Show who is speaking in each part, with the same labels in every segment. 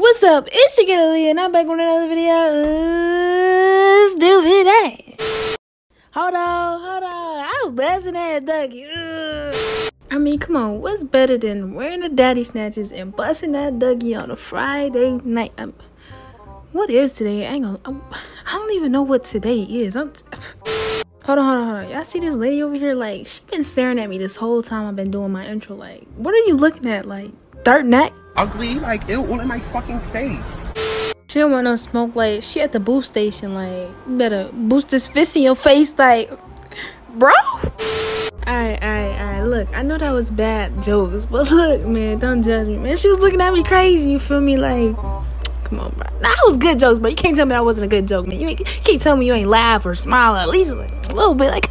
Speaker 1: What's up? It's your girl Leah, and I'm back with another video. Uh, stupid ass. Hold on, hold on. I was busting that Dougie. I mean, come on. What's better than wearing the daddy snatches and busting that Dougie on a Friday night? Um, what is today? I ain't gonna. I'm, I don't even know what today is. I'm. Hold on, hold on, hold on. Y'all see this lady over here? Like, she been staring at me this whole time I've been doing my intro. Like, what are you looking at? Like, dirt neck?
Speaker 2: Ugly, like it all in my fucking face.
Speaker 1: She don't want no smoke. Like she at the boost station. Like better boost this fist in your face. Like, bro. Alright, alright, alright. Look, I know that was bad jokes, but look, man, don't judge me, man. She was looking at me crazy. You feel me? Like, come on, bro. That was good jokes, but you can't tell me that wasn't a good joke, man. You, you can't tell me you ain't laugh or smile at least like, a little bit. Like,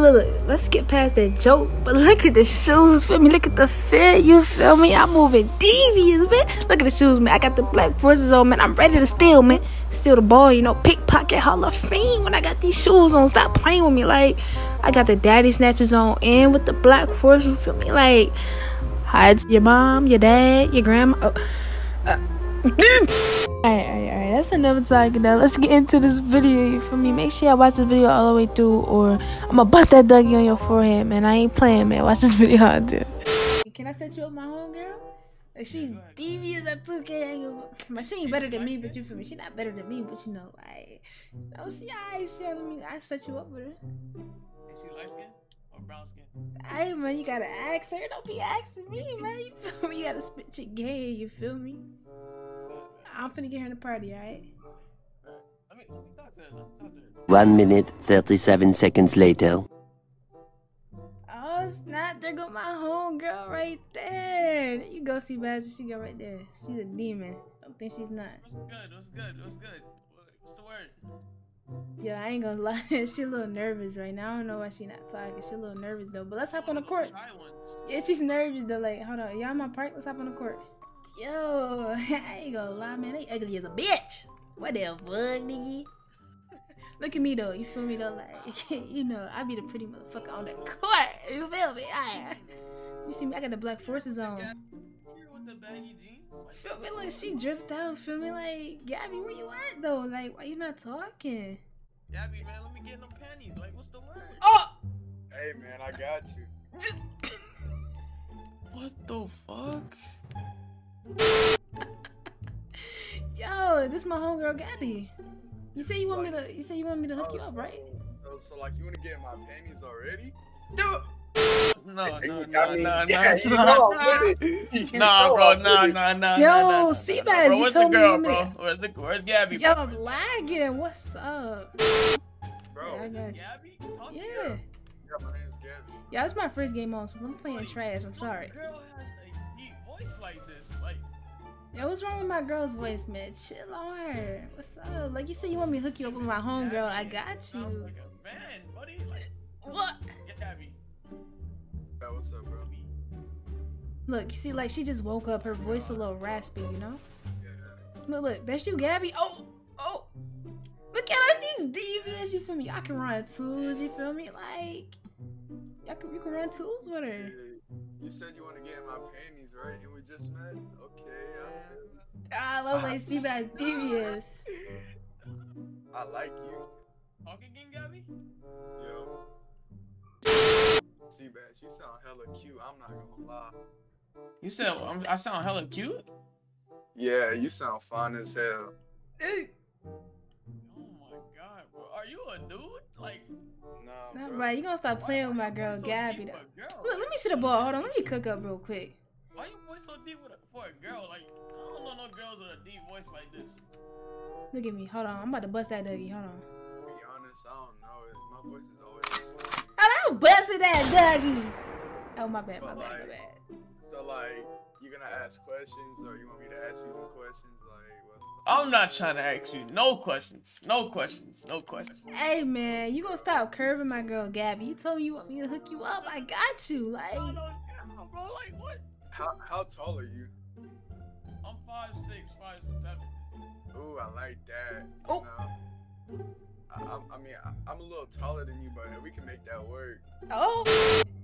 Speaker 1: look, look, let's get past that joke. But look at the shoes, feel me? Look at the fit, you feel me? I'm moving devious, man. Look at the shoes, man. I got the black forces on, man. I'm ready to steal, man. Steal the ball, you know, pickpocket Hall of Fame when I got these shoes on. Stop playing with me. Like, I got the daddy snatches on and with the black force, you feel me? Like, hides your mom, your dad, your grandma. Oh. Uh. That's another topic now. Let's get into this video. You feel me? Make sure y'all watch this video all the way through, or I'm gonna bust that Dougie on your forehead, man. I ain't playing, man. Watch this video how I do. Can I set you up, my home girl Like she devious at 2K angle, but she ain't better than me. But you feel me? She not better than me, but you know, like, no, she alright. She let me. I set you up with her.
Speaker 3: Is she light skin or brown skin?
Speaker 1: Hey man, you gotta ask her. Don't be asking me, man. You feel me? You gotta spit your game. You feel me? I'm finna get her in the party, alright?
Speaker 3: Let me, let me talk to her. Let me talk to her.
Speaker 4: One minute, 37 seconds later.
Speaker 1: Oh snap! There go my homegirl right there. There you go, see Bazzy. She go right there. She's a demon. Don't think she's not.
Speaker 3: What's good? What's good? What's good? What's the word?
Speaker 1: Yeah, I ain't gonna lie. she a little nervous right now. I don't know why she not talking. She a little nervous though. But let's hop on the court.
Speaker 3: Try one.
Speaker 1: Yeah, she's nervous though. Like, hold on. Y'all my park? Let's hop on the court. Yo, I ain't gonna lie, man. They ugly as a bitch. What the fuck, nigga? Look at me though. You feel me though? Like, you know, I be the pretty motherfucker on the court. You feel me? I, you see me? I got the black forces on.
Speaker 3: Here with the baggy jeans. Like,
Speaker 1: Feel me? Like she dripped out. Feel me? Like, Gabby, where you at though? Like, why you not talking?
Speaker 3: Gabby, man, let me get in them panties. Like, what's the word?
Speaker 1: Oh.
Speaker 5: Hey man, I got you.
Speaker 1: Yo, this my homegirl Gabby. You say you want me to? You say you want me to hook you up, right?
Speaker 5: So, so like you wanna get in my panties already?
Speaker 3: No, no,
Speaker 5: I
Speaker 3: no,
Speaker 5: mean,
Speaker 3: no,
Speaker 5: yeah,
Speaker 3: no,
Speaker 5: you know
Speaker 3: no.
Speaker 5: I'm with it. You
Speaker 3: Nah,
Speaker 5: know
Speaker 3: bro,
Speaker 5: I'm
Speaker 3: nah,
Speaker 5: with it.
Speaker 3: nah, nah,
Speaker 1: Yo,
Speaker 3: nah, nah, nah,
Speaker 1: Sebaz,
Speaker 3: nah,
Speaker 1: you
Speaker 3: Bro, where's the
Speaker 1: told me
Speaker 3: girl,
Speaker 1: you
Speaker 3: bro?
Speaker 1: meant-
Speaker 3: Where's the where's Gabby?
Speaker 1: Yo,
Speaker 3: bro?
Speaker 1: I'm lagging. What's up?
Speaker 5: Bro,
Speaker 1: Yeah, I got you.
Speaker 3: Gabby? Talk to
Speaker 1: Yeah.
Speaker 3: her.
Speaker 5: yeah, my name's Gabby.
Speaker 1: Yeah, it's my first game on, so I'm playing trash. I'm
Speaker 3: What
Speaker 1: sorry.
Speaker 3: Girl has a deep voice like this. Like,
Speaker 1: Yo, what's wrong with my girl's voice, man? Chill on her. What's up? Like you said, you want me to hook you up with my homegirl. I got
Speaker 3: sounds
Speaker 1: you.
Speaker 3: Like a man, buddy. Like,
Speaker 1: What?
Speaker 3: Gabby.
Speaker 5: Yeah, what's up, bro?
Speaker 1: Look, you see, like she just woke up. Her voice a little raspy, you know.
Speaker 5: Yeah.
Speaker 1: Look, look, there's you, Gabby. Oh, oh. Look at her, these deviants. You feel me? I can run tools. You feel me? Like, y'all can, you can run tools with her.
Speaker 5: Yeah, You said you wanna get in my panties, right? And we just met? Okay,
Speaker 1: Ah, my boy Sebaz devious.
Speaker 5: I, I like you.
Speaker 3: Talk again, Gabby?
Speaker 5: Yo. Sebaz, you sound hella cute, I'm not gonna lie.
Speaker 3: You said I'm, I sound hella cute?
Speaker 5: Yeah, you sound fine as hell.
Speaker 3: Oh my god, bro. Are you a dude? Like,
Speaker 5: Nah,
Speaker 1: Not
Speaker 5: bro.
Speaker 1: right. You gonna stop playing with my girl
Speaker 3: so
Speaker 1: Gabby though.
Speaker 3: girl?
Speaker 1: Look, let me see the ball. Hold on, let me cook up real quick.
Speaker 3: Why you voice so deep with a, for a girl? Like, I don't know no girls with a deep voice like this.
Speaker 1: Look at me. Hold on, I'm about to bust that Dougie. Hold on.
Speaker 5: To be honest, I don't know. It- My voice is always
Speaker 1: Oh, I busted that Dougie. Oh my bad, my bad, my bad.
Speaker 5: So like, you gonna ask questions, or you want me to ask you some questions? Like, what's
Speaker 3: I'm not trying to ask you no questions. No questions. No questions.
Speaker 1: Hey man, you gonna stop curving my girl Gabby? You told me you want me to hook you up. I got you. Like,
Speaker 3: I don't bro. Like, what?
Speaker 5: how how tall are you?
Speaker 3: I'm five six, five seven.
Speaker 5: Ooh, I like that.
Speaker 1: Oh.
Speaker 5: You? I, I, I mean, I, I'm a little taller than you, but we can make that work.
Speaker 1: oh,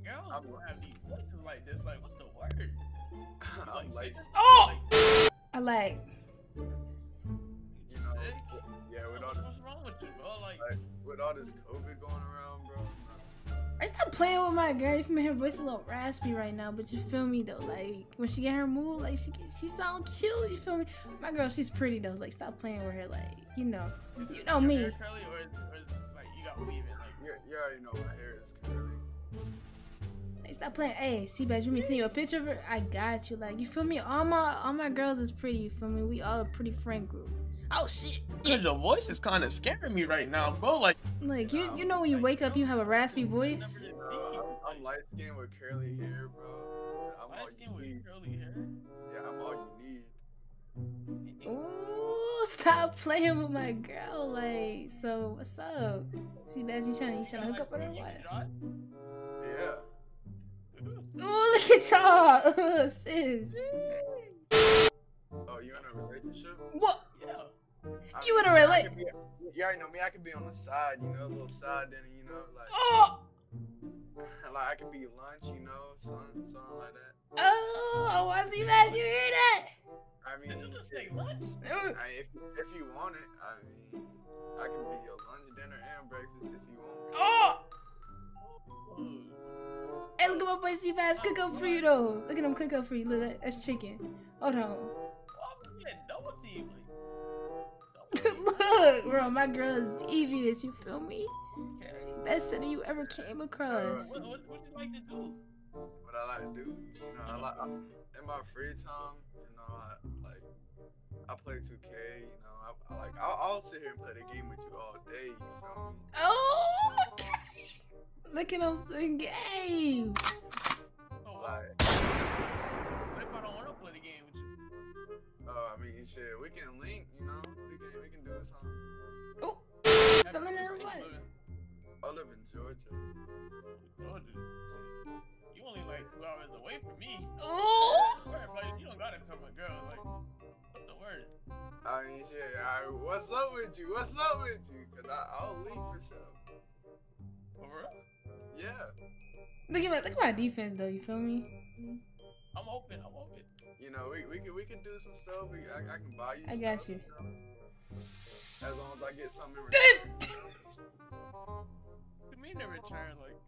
Speaker 3: Girls
Speaker 5: I'm-
Speaker 3: don't have these voices like this. Like, what's the word? You
Speaker 5: I'm like,
Speaker 1: Oh! I Like,
Speaker 5: You know, yeah, with all,
Speaker 3: What's, what's wrong with you, bro? Like,
Speaker 5: like, with all this COVID going around, bro.
Speaker 1: I stop playing with my girl. You feel me? Her voice a little raspy right now, but you feel me though? Like when she get her mood, like she she sound cute. You feel me? My girl, she's pretty though. Like stop playing with her. Like you know, you know
Speaker 3: your
Speaker 1: me.
Speaker 3: hair curly or, or is it just like you got weave in? Like,
Speaker 5: You, you already know my hair is curly.
Speaker 1: Like stop playing. Hey, Sebaz, you me send you a picture of her? I got you. Like you feel me? All my all my girls is pretty. You feel me? We all a pretty friend group. Oh shit.
Speaker 3: Dude, your voice is kind of scaring me right now, bro. Like,
Speaker 1: Like you you know when you wake up, you have a raspy voice.
Speaker 5: Bro, I'm, I'm light skinned with curly hair, bro. I'm all
Speaker 3: light skin
Speaker 5: you need.
Speaker 3: with curly hair.
Speaker 5: Yeah, I'm all you need.
Speaker 1: Ooh, stop playing with my girl. Like, so what's up? Sebaz, you trying to you trying to hook up with her? What?
Speaker 5: Yeah.
Speaker 1: Ooh, look at y'all, sis.
Speaker 5: Oh, you in a relationship?
Speaker 1: What?
Speaker 3: Yeah.
Speaker 5: I
Speaker 1: You in a rela-
Speaker 5: could be- You already know me. I could be on the side, you know, a little side dinner, you know, like,
Speaker 1: Oh,
Speaker 5: like I could be lunch, you know, something, something like that.
Speaker 1: oh, oh I want to Sebaz. You hear that?
Speaker 5: I mean,
Speaker 3: Did you just say lunch?
Speaker 5: I, if if you want it, I mean, I can be your lunch, dinner, and breakfast if you want.
Speaker 1: Oh.
Speaker 3: Ooh.
Speaker 1: Hey, look at my boy Steve Ass cook up for you though. Look at him cook up for you. Look, that- that's chicken. Hold on.
Speaker 3: Why would you get double team? Like, double team?
Speaker 1: Look, bro, my girl is devious. You feel me?
Speaker 3: Okay.
Speaker 1: Best center you ever came across.
Speaker 3: What, what, what you like to do?
Speaker 5: What I like to do, you know, I like I, in my free time, you know, I like I play 2K, you know, I, I like I'll, I'll sit here and play the game with you all day. You feel me?
Speaker 1: Oh, okay. Look at him swing game.
Speaker 3: Oh, what,
Speaker 5: Like,
Speaker 3: what if I don't want to play the game with you?
Speaker 5: uh, I mean, shit, we can link, you know, we can we can do something.
Speaker 1: Oh,
Speaker 3: Have
Speaker 1: feeling her or what?
Speaker 5: I live in Georgia.
Speaker 3: Georgia. You only like two hours away from me.
Speaker 1: Oh.
Speaker 3: Word, but you don't gotta tell my girl. Like, what's the word?
Speaker 5: I mean, shit, I, what's up with you? What's up with you? Cause I, I'll link for sure.
Speaker 3: For real?
Speaker 5: Yeah,
Speaker 1: Look at my look at my defense though. You feel me?
Speaker 3: I'm open. I'm open.
Speaker 5: you know, we, we can we can do some stuff. We, I, I can buy you.
Speaker 1: I got
Speaker 5: stuff,
Speaker 1: you.
Speaker 5: know, as long as I get something in return.
Speaker 3: To me, in return, like,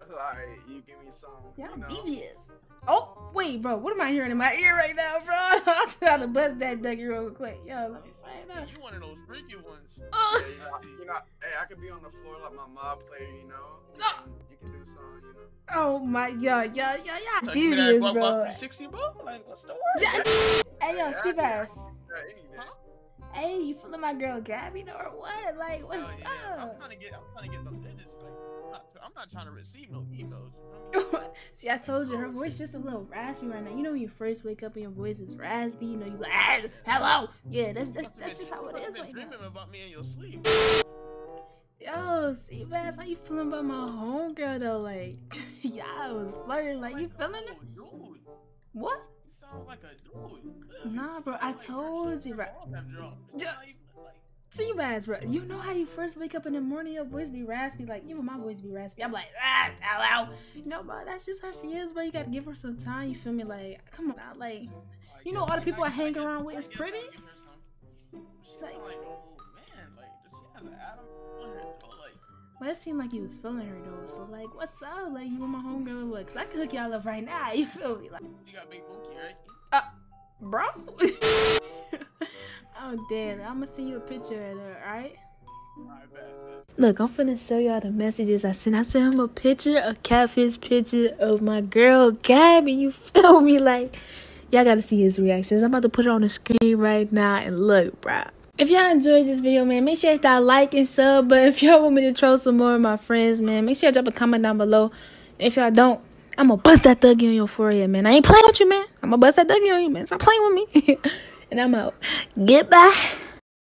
Speaker 5: like you give me some.
Speaker 1: Y'all
Speaker 5: you know,
Speaker 1: devious. Oh wait, bro. What am I hearing in my ear right now, bro? I'm trying to bust that Dougie real quick. Yo, let me find out.
Speaker 3: you one of those freaky ones.
Speaker 1: Oh.
Speaker 5: Yeah, you know, you know, hey, I could be on the floor like my mob player, you know. You
Speaker 1: Ah.
Speaker 5: can, you can do something, you know.
Speaker 1: Oh my god, yeah, yeah, yeah.
Speaker 3: Like, give
Speaker 1: Devious, bro.
Speaker 3: 360, bro. Like, what's the word?
Speaker 1: Ja- Hey, yo,
Speaker 5: Yeah, I-
Speaker 1: Sebaz.
Speaker 5: Yeah, any day.
Speaker 3: Huh?
Speaker 1: Hey, you feeling my girl Gabby though, or what? Like, what's
Speaker 3: Hell yeah. I'm
Speaker 1: up?
Speaker 3: trying to get. I'm trying to get them digits. Like, I'm not, I'm not trying to receive no emails. You feel me?
Speaker 1: See, I told you her voice just a little raspy right now. You know when you first wake up and your voice is raspy, you know you like, "Ah, hello. Yeah, that's that's that's just how it is right now.
Speaker 3: dreaming about me in your sleep.
Speaker 1: Yo, Sebaz, how you feeling about my homegirl though? Like, yeah, I was flirting. Like, you feeling her?
Speaker 3: Oh.
Speaker 1: What?
Speaker 3: You sound like a dude.
Speaker 1: Nah, bro, I told you, bro.
Speaker 3: balls have dropped. It's
Speaker 1: Ja-
Speaker 3: not even, like-
Speaker 1: Sebaz, bro. You know how you first wake up in the morning, your voice be raspy. Like, even my voice be raspy. I'm like, ah, hello. You know, bro, that's just how she is, bro. You gotta give her some time. You feel me? Like, come on, now, like. You know all the people I hang around with is pretty?
Speaker 3: I'll give her some. She
Speaker 1: Like- Well, it seemed like you was feeling her though. So like, what's up? Like you and my homegirl or what? Cause I can hook y'all up right now. You feel me? Like,
Speaker 3: You got big bookie, right?
Speaker 1: Uh, bro. oh damn! I'm gonna send you a picture of her. All right.
Speaker 3: Alright, bet, bet.
Speaker 1: Look, I'm finna show y'all the messages I sent. I sent him a picture, a catfish picture of my girl Gabby. You feel me? Like, y'all gotta see his reactions. I'm about to put it on the screen right now and look, bruh. If y'all enjoyed this video, man, make sure you hit that like and sub. But if y'all want me to troll some more of my friends, man, make sure you drop a comment down below. If y'all don't, I'm gonna bust that thuggy on your forehead, man. I ain't playing with you, man. I'm gonna bust that thuggy on you, man. Stop playing with me. and I'm out. Goodbye.